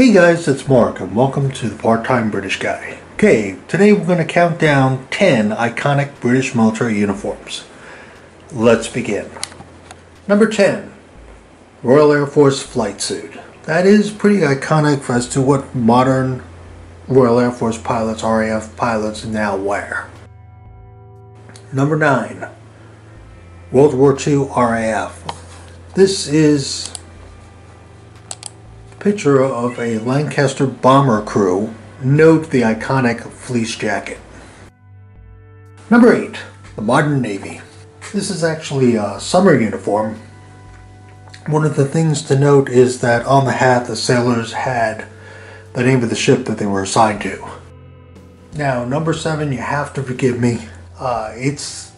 Hey guys, it's Mark and welcome to the Part-Time British Guy. Okay, today we're going to count down 10 iconic British military uniforms. Let's begin. Number 10, Royal Air Force Flight Suit. That is pretty iconic as to what modern Royal Air Force pilots, RAF pilots now wear. Number 9, World War II RAF. This is picture of a Lancaster bomber crew. Note the iconic fleece jacket. Number 8, the modern Navy. This is actually a summer uniform. One of the things to note is that on the hat the sailors had the name of the ship that they were assigned to. Now, number 7, you have to forgive me. Uh, it's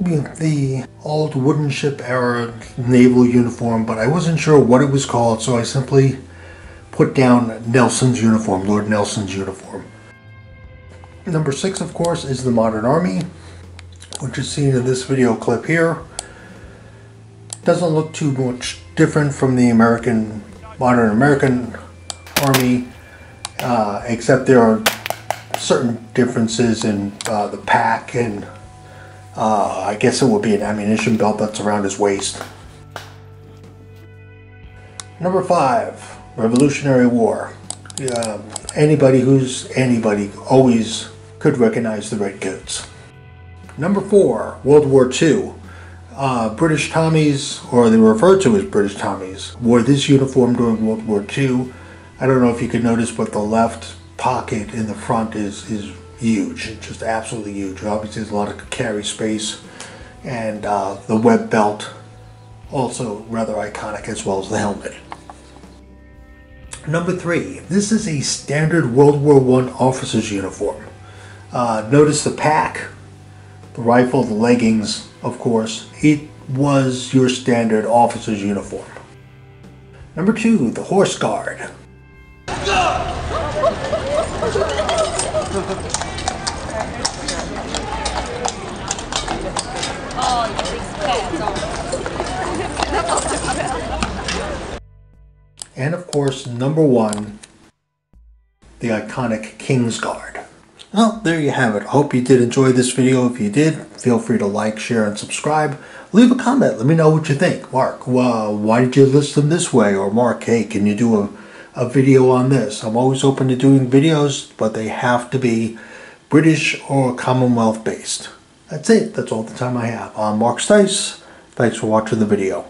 the old wooden ship era naval uniform, but I wasn't sure what it was called, so I simply put down Nelson's uniform, Lord Nelson's uniform. Number six, of course, is the Modern Army, which is seen in this video clip here. Doesn't look too much different from the American, modern American Army, uh, except there are certain differences in uh, the pack and uh, I guess it would be an ammunition belt that's around his waist. Number five, Revolutionary War. Uh, anybody who's anybody always could recognize the Redcoats. Number four, World War II. Uh, British Tommies, or they were referred to as British Tommies, wore this uniform during World War II. I don't know if you could notice, but the left pocket in the front is, is huge, just absolutely huge. Obviously, there's a lot of carry space, and uh, the web belt also rather iconic as well as the helmet. Number three, this is a standard World War I officer's uniform. Uh, notice the pack, the rifle, the leggings, of course. It was your standard officer's uniform. Number two, the horse guard. and of course, number one, the iconic King's Guard. Well, there you have it. I hope you did enjoy this video. If you did, feel free to like, share, and subscribe. Leave a comment. Let me know what you think. Mark, well, why did you list them this way? Or Mark, hey, can you do a, a video on this? I'm always open to doing videos, but they have to be British or Commonwealth based. That's it. That's all the time I have. I'm Mark Stice. Thanks for watching the video.